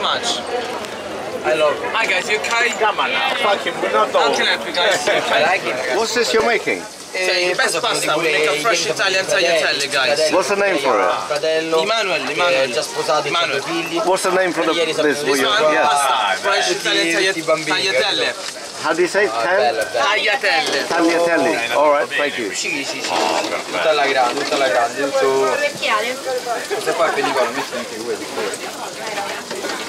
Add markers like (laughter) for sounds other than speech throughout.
no, too much. I love it. Hi guys, you okay? Come on now, fucking we're not How can I help you guys? (laughs) I like it, ragazzi. What's this you're making? Cioè, the eh, best pasta, we make a eh, fresh eh, Italian tagliatelle, guys. What's the name for it? Fratello. Emanuel, che Emanuel. è già sposato, c'ha due Emanuel. What's the name for the this? sapevo Will di you, This so. one, yeah. pasta, fresh Italian tutti i bambini, tagliatelle. How do you say it? Ah, Tan- bello, bello. Tagliatelle. Tagliatelli. Oh, all right, thank you. Sì, sì, sì. Oh, tutta alla grande, tutta alla grande. Tutto... Questa qua è pellicola, metti anche quelli.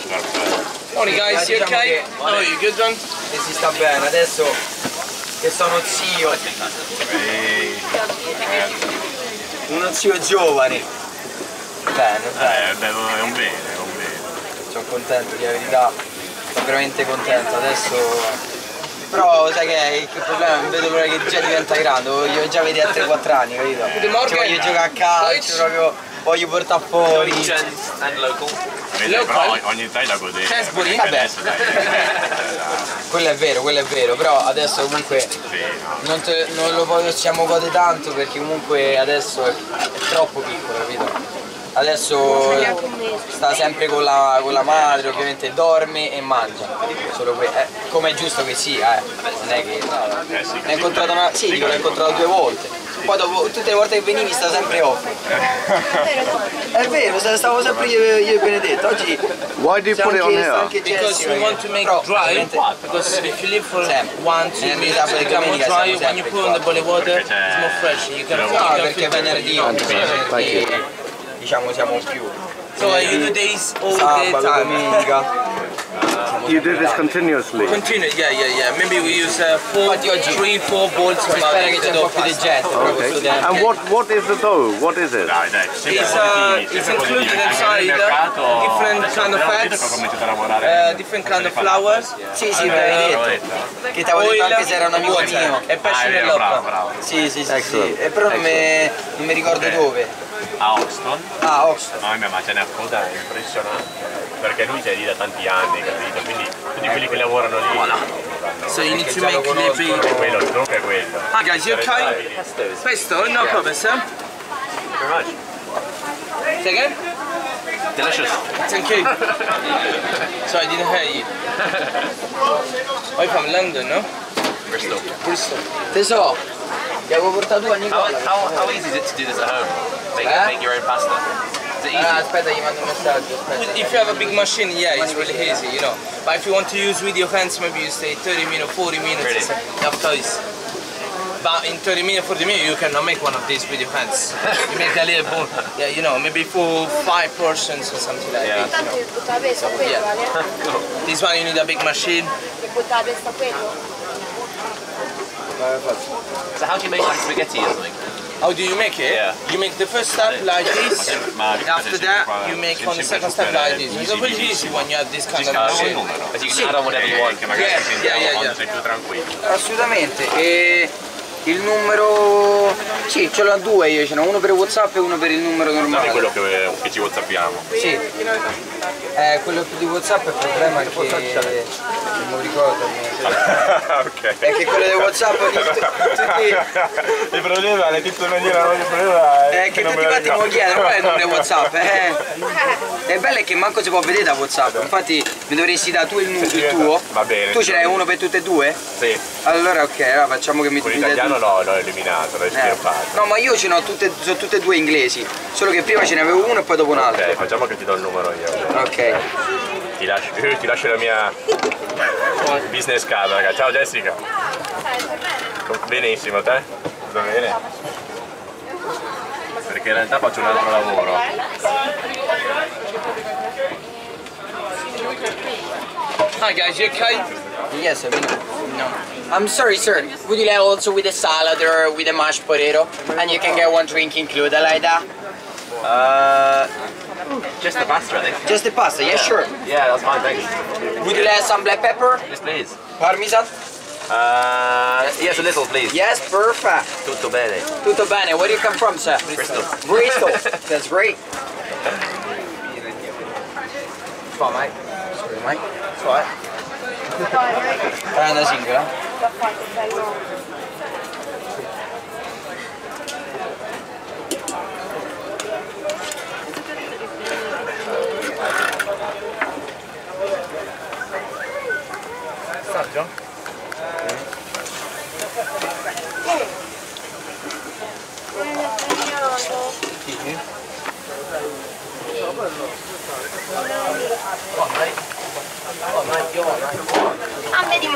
Morning guys, you Diciamo okay? Oh, you good one? E si sta bene. Adesso che sono zio. Uno zio giovane. Bene, bene. Eh, beh, è un bene, è un bene. Sono contento di la verità, sono veramente contento, adesso... Però sai che, che il problema non vedo l'ora che già diventa grande, voglio già vedere a 3-4 anni, capito? Cioè, voglio giocare a calcio, proprio voglio portare fuori. and local. Vedi, Local? però ogni da godere. Sainsbury? perché Vabbè. adesso, dai, Quello è vero, quello è vero, però adesso comunque sì, no. non, te- non lo possiamo godere tanto perché comunque adesso è, è troppo piccolo, capito? Adesso sta sempre con la, con la madre, ovviamente dorme e mangia, eh, come è giusto che sia, eh. non è che... Ne ho incontrato una... sì, dico, l'ho incontrato due volte. Poi dopo, tutte le volte che venivi sta sempre off. È vero, stavo sempre io, io e Benedetto. Oggi Why do you put it on here? Because we want to make Però, dry, because if you leave for Sempre. one, two minutes, it become more dry, when you put on the boiling water, it's more fresh, you can, No, you No, can perché venerdì diciamo siamo più. So you do this all the time? domenica. You do this continuously. Continue, yeah, yeah, yeah. Maybe we use uh, four, Infatti oggi- three, four balls of Spero instead of più di pasta. gente però questo Okay. And what what is the dough? What is it? Dai, dai, It's, uh, it's included inside uh, different kind of fats, cominciate a lavorare. uh, different kind of flours, Sì, sì, and, me l'avevi uh, detto. Che ti avevo detto anche se era un amico mio. e Ah, pesce è vero, nell'opera. Sì, sì, sì, sì. E però non mi, non mi ricordo Ok. dove. A Oxton, Ah, Oxford. no, mia, ma ce n'è a coda è impressionante. Perché lui è lì da tanti anni, capito? Quindi tutti quelli che lavorano lì. So you need to make conosco. maybe. Quello, il trucco è quello. Hi guys, you okay? Pesto, no problem, sir. Very much. Say again? Delicious. Thank you. Sorry, I didn't hear you. You're from London, no? Bristol. Bristol. Tesoro, ti avevo portato a How, Nicola. how, how easy is it to do this at home? Make, Eh? make your own pasta? Is it easy? Ah, Aspetta, gli mando un messaggio. Aspetta. If you have a big machine, yeah, it's really easy, you know. But if you want to use with your hands, maybe you stay 30 minutes, 40 minutes, Really? it's enough toys. But in 30 minutes, 40 minutes, you cannot make one of these with your hands. (laughs) You make a little ball, yeah, you know, maybe for five persons or something like Yeah. that. Tanto butta la peso a quello, Yeah. vale? This one you need a big machine. Che butta la testa a quello? So how do you make like spaghetti or something? How do you make it? Yeah. You make the first step like this. Ma After that, you make on the second step like this. It's really easy when you have this kind of machine. But you can add on whatever you want. Che magari Yeah, yeah, yeah, yeah. sei più tranquillo. Assolutamente. E il numero... Sì, ce l'ho due io, ce n'ho uno per Whatsapp e uno per il numero Non è normale. quello che, che ci whatsappiamo. Sì. Eh, quello più di Whatsapp il problema è che... Non lo ricordo. (laughs) È che quello di Whatsapp ogni tutti... Il problema, l'hai in maniera il problema È che non tutti me lo quanti mi ricordo. chiedono qual è il numero di Whatsapp. Eh. E bello è che manco si può vedere da Whatsapp. Infatti mi dovresti dare tu il, nu- il tuo. Va bene. Tu ce n'hai uno per tutte e due? Sì, Allora ok, allora facciamo che mi dai l'italiano tu. no, l'ho eliminato, l'ho Eh. No, ma io ce n'ho tutte, sono tutte e due inglesi. Solo che prima ce ne avevo uno e poi dopo un altro. Ok, facciamo che ti do il numero io. Ok. Ti lascio, io (laughs) ti lascio la mia business card, raga. Ciao Jessica. Benissimo, te? Va bene? Perché in realtà faccio un altro lavoro. Hi guys, you okay? Yes, I mean, no. I'm sorry, sir. Would you like also with a salad or with a mashed potato? And you can get one drink included like that? Uh, just the pasta, I think. Just the pasta, yeah, sure. Yeah, that's fine, thanks. Would you like some black pepper? Yes, please. Parmesan? Uh, yes, a little, please. Yes, perfect. Tutto bene. Tutto bene. Where do you come from, sir? Bristol. Bristol. (laughs) That's great. Sorry, Mike. Qua. È una singola? Assaggio? Ah, vedi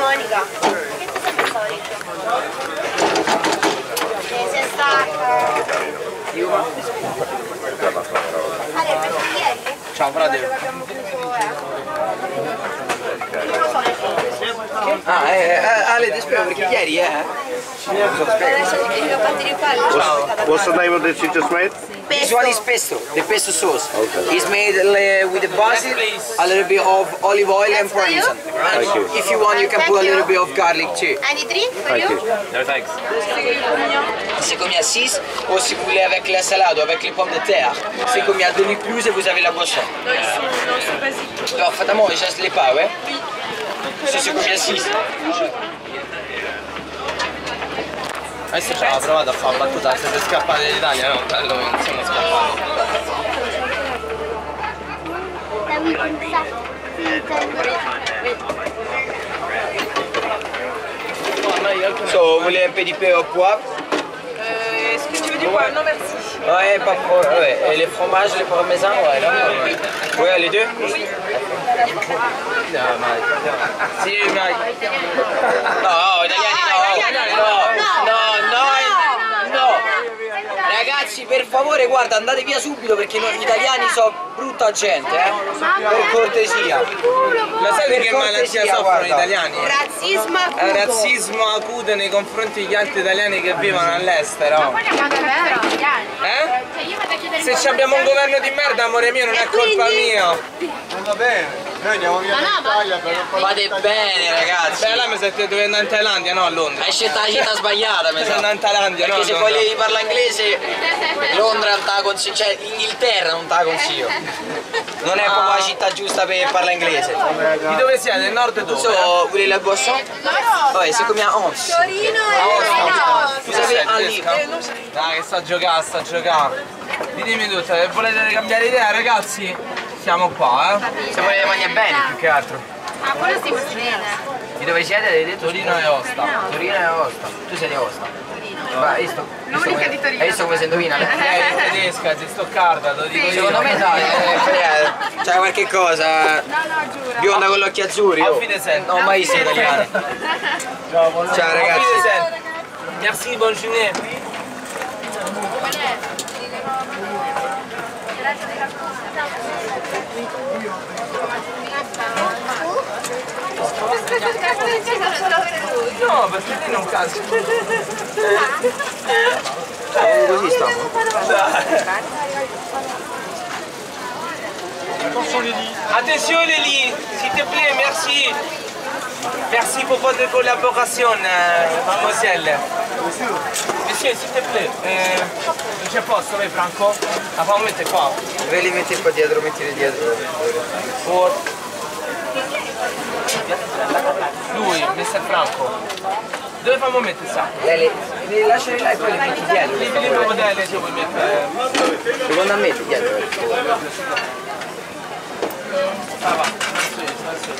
Monica. Che ti sei messa orecchio? Eh, si è stacca. Ale, perché ieri? Ciao, frate. Ah, eh, Ale, ti spiego perché ieri, eh? Ho fatti rifare. What's the name of this you just made? This one is pesto, the pesto sauce. It's made uh, with the basil, a little bit of olive oil and parmesan. And Thank you. if you want, you can put a little bit of garlic too. Any drink for Thank you? No, thanks. C'est comme il y a 6, ou si vous voulez avec la salade ou avec les pommes de terre, c'est comme il y a demi plus et vous avez la boisson. Alors faites-moi, je ne l'ai pas, ouais Se c'est comme il y a 6. Adesso ci aveva provato a fare battuta, siete scappati dall'Italia, no? Bello, non siamo scappati. So, vous voulez un peu de pain au poivre Euh, Est-ce que tu veux du poivre Non, merci. Ouais, pas pro, ouais. Et les fromages, les parmesans, ouais, non, ouais. Les deux Non, Mike. Ah, non, non, non, Mike. No, Ragazzi, per favore, guarda, andate via subito perché noi gli italiani sono brutta gente, eh. Per cortesia. Lo sai Per che malattia cortesia, soffrono gli italiani? Razzismo È acuto. razzismo acuto nei confronti degli altri italiani che vivono all'estero. Eh? Se ci abbiamo un governo di merda, amore mio, non è colpa mia. Va bene, noi andiamo via dall'Italia per non Fate bene, ragazzi. Beh, là mi che devi andare in Thailandia, no a Londra. Hai scelto la città sbagliata, mi sa. andare in Thailandia, no? Perché se a poi Londra. lei parla inglese, (laughs) Londra non te la consiglio, cioè Inghilterra non te la consiglio. Non è proprio la città giusta per parlare inglese. Di dove siete? Del nord e dove? So, voulez la boisson? Ouais, c'est combien 11 Torino e Vous avez un livre Dai, che sta a giocare, sta a giocare. Ditemi tutto, se volete cambiare idea ragazzi, siamo qua, eh. Se volete mangiare bene più che altro. Ah, quello si bene. Di dove siete? Hai detto? Torino e Osta. Torino e Aosta. Tu sei di visto? L'unica di Torino. Hai visto come si indovina? (laughs) Lei è tedesca, si stoccarda, lo dico io. Secondo me sai, eh, (laughs) c'è qualche cosa. Bionda con gli occhi azzurri. Oh. Non ho mai visto italiane. Ciao ragazzi. Merci, bonne journée. No, bez jedyną kasę. Długista. Attention Lily. Attention Lily, s'il te plaît, merci. Merci pour votre collaboration, euh, mademoiselle. Monsieur, s'il te plaît, euh, je pense, Franco, avant de quoi Ve li metti qua dietro, mettili dietro. For... Lui, Mr. Franco. Dove fammi mettere il sacco? Lei li, li lasciali là e poi li metti dietro. Lì, lì proprio da lei se vuoi mettere. Secondo me metti dietro. Ah, va. Verso io, verso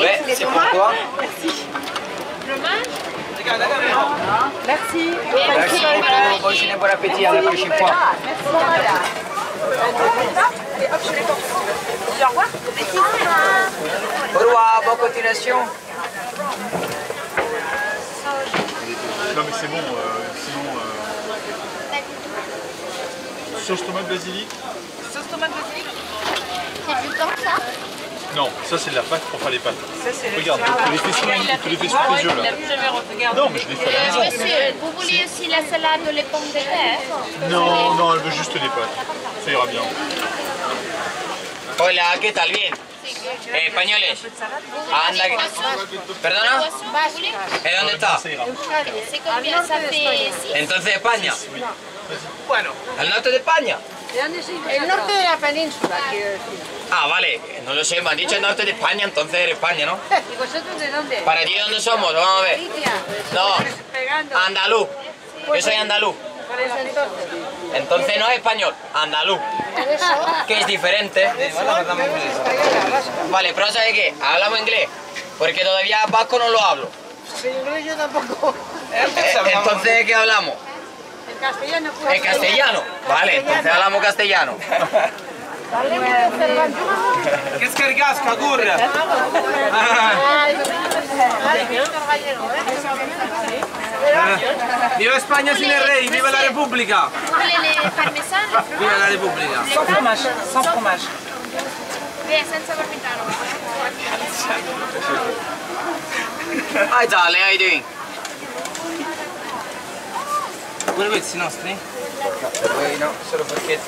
Les c'est toi. Merci. Merci beaucoup. Bon bon appétit à la prochaine fois. Au revoir, bonne continuation. Non, mais c'est bon, euh, sinon. euh, Sauce tomate basilic Sauce tomate basilic. C'est du temps ça? Non, ça c'est de la pâte pour faire les pâtes. Ça, Regarde, je te les fais sous les, je te les fais sous les yeux là. Non, mais je les fais à la maison. Monsieur, vous voulez aussi la salade ou les pommes de terre Non, non, elle veut juste les pâtes. Ça ira bien. Hola, ¿qué tal? Bien. Eh, españoles. Anda. que- ¿Perdona? ¿Eh, dónde está? Ça ira. C'est combien? Ça fait 6 Entonces España. Bueno, ¿Al norte de España? El norte de la península, quiero decir. Ah, vale. No lo sé, me han dicho el norte de España, entonces era España, ¿no? ¿Y vosotros de dónde? ¿Para ti dónde somos? Vamos a ver. Galicia. No, Pegando. andaluz. Yo soy andaluz. Pues entonces. Entonces no es español, andaluz. Que es diferente. Vale, pero ¿sabes qué? Hablamos inglés. Porque todavía vasco no lo hablo. Inglés yo tampoco. Eh, Entonces, ¿qué hablamos? En castellano pues. En castellano. Vale, entonces hablamos castellano. che scaricasca, curra! Viva España sin el rey, viva la República! Viva la República! Sans fromage, sans fromage. Senza parmigiano. Hi darling, how you doing? Pure questi nostri? Eh, no, solo perché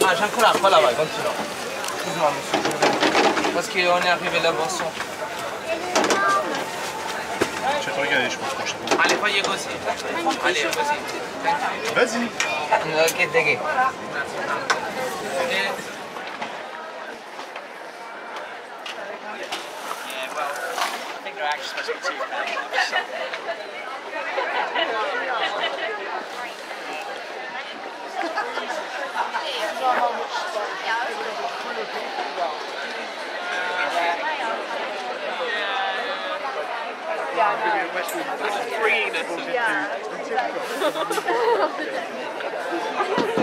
Ah, c'è ancora acqua, là vai, continua. Continuiamo su. Parce qu'on est arrivé là boisson. Je te regarder, je pense, prochain. Allez, voyez aussi. Allez, vas-y. Vas-y. Ok, dégueu. Yeah, well, I think they're actually supposed be two pounds. Yeah, no. There's freeness. Yeah. (laughs)